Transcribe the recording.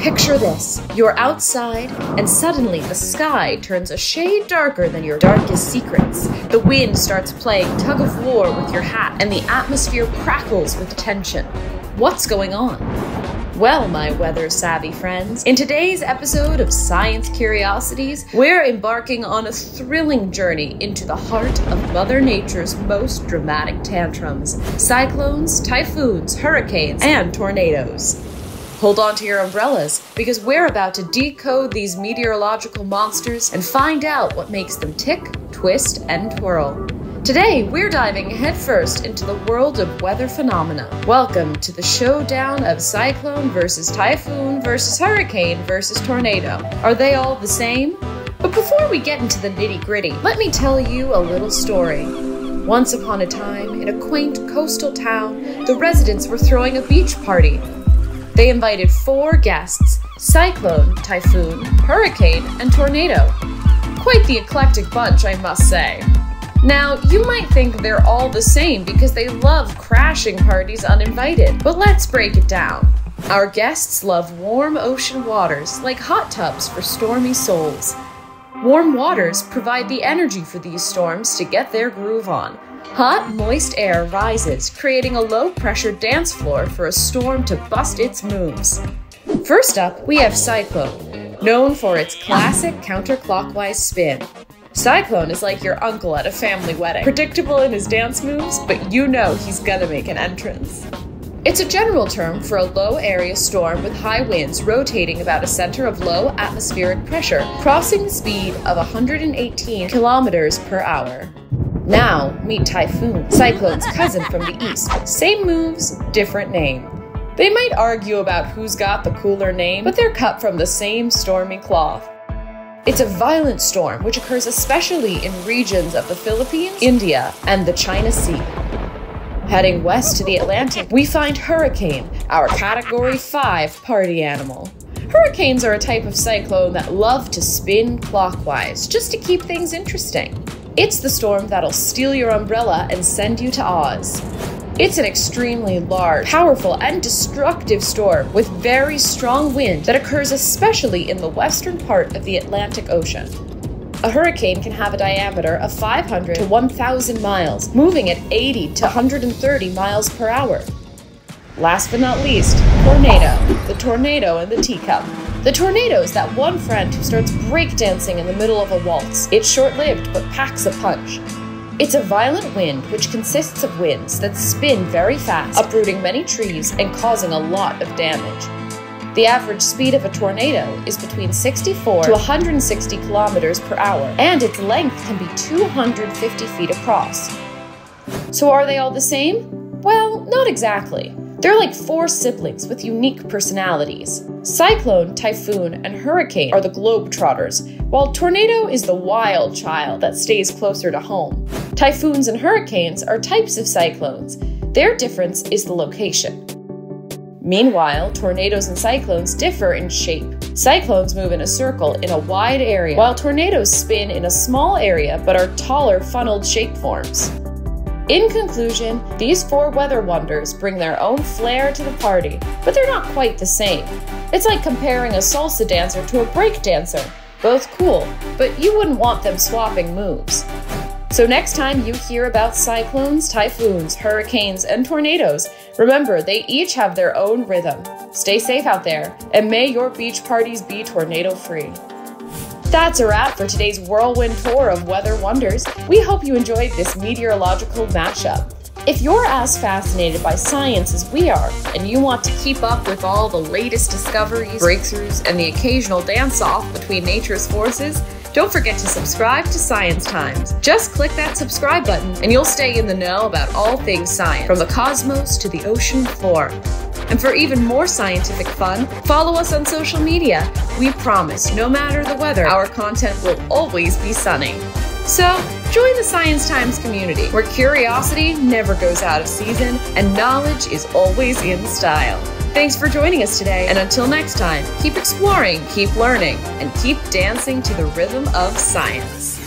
Picture this you're outside, and suddenly the sky turns a shade darker than your darkest secrets. The wind starts playing tug of war with your hat, and the atmosphere crackles with tension. What's going on? Well, my weather savvy friends, in today's episode of Science Curiosities, we're embarking on a thrilling journey into the heart of Mother Nature's most dramatic tantrums cyclones, typhoons, hurricanes, and tornadoes. Hold on to your umbrellas because we're about to decode these meteorological monsters and find out what makes them tick, twist, and twirl. Today, we're diving headfirst into the world of weather phenomena. Welcome to the showdown of cyclone versus typhoon versus hurricane versus tornado. Are they all the same? But before we get into the nitty gritty, let me tell you a little story. Once upon a time, in a quaint coastal town, the residents were throwing a beach party they invited four guests cyclone, typhoon, hurricane, and tornado. Quite the eclectic bunch, I must say. Now, you might think they're all the same because they love crashing parties uninvited, but let's break it down. Our guests love warm ocean waters like hot tubs for stormy souls. Warm waters provide the energy for these storms to get their groove on, Hot, moist air rises, creating a low pressure dance floor for a storm to bust its moves. First up, we have Cyclone, known for its classic counterclockwise spin. Cyclone is like your uncle at a family wedding, predictable in his dance moves, but you know he's gonna make an entrance. It's a general term for a low area storm with high winds rotating about a center of low atmospheric pressure, crossing the speed of 118 kilometers per hour. Now, meet Typhoon, Cyclone's cousin from the east. Same moves, different name. They might argue about who's got the cooler name, but they're cut from the same stormy cloth. It's a violent storm which occurs especially in regions of the Philippines, India, and the China Sea. Heading west to the Atlantic, we find Hurricane, our Category 5 party animal. Hurricanes are a type of cyclone that love to spin clockwise, just to keep things interesting. It's the storm that'll steal your umbrella and send you to Oz. It's an extremely large, powerful, and destructive storm with very strong wind that occurs especially in the western part of the Atlantic Ocean. A hurricane can have a diameter of 500 to 1,000 miles, moving at 80 to 130 miles per hour. Last but not least, tornado. The tornado in the teacup. The tornado is that one friend who starts breakdancing in the middle of a waltz. It's short lived but packs a punch. It's a violent wind which consists of winds that spin very fast, uprooting many trees and causing a lot of damage. The average speed of a tornado is between 64 to 160 kilometers per hour, and its length can be 250 feet across. So, are they all the same? Well, not exactly. They're like four siblings with unique personalities. Cyclone, typhoon, and hurricane are the globetrotters, while tornado is the wild child that stays closer to home. Typhoons and hurricanes are types of cyclones. Their difference is the location. Meanwhile, tornadoes and cyclones differ in shape. Cyclones move in a circle in a wide area, while tornadoes spin in a small area but are taller, funneled shape forms. In conclusion, these four weather wonders bring their own flair to the party, but they're not quite the same. It's like comparing a salsa dancer to a break dancer. Both cool, but you wouldn't want them swapping moves. So next time you hear about cyclones, typhoons, hurricanes, and tornadoes, remember they each have their own rhythm. Stay safe out there, and may your beach parties be tornado free. That's a wrap for today's whirlwind tour of weather wonders. We hope you enjoyed this meteorological mashup. If you're as fascinated by science as we are, and you want to keep up with all the latest discoveries, breakthroughs, and the occasional dance off between nature's forces, don't forget to subscribe to Science Times. Just click that subscribe button and you'll stay in the know about all things science, from the cosmos to the ocean floor. And for even more scientific fun, follow us on social media. We promise, no matter the weather, our content will always be sunny. So, join the Science Times community, where curiosity never goes out of season and knowledge is always in style. Thanks for joining us today, and until next time, keep exploring, keep learning, and keep dancing to the rhythm of science.